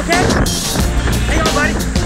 okay? Hang on, buddy.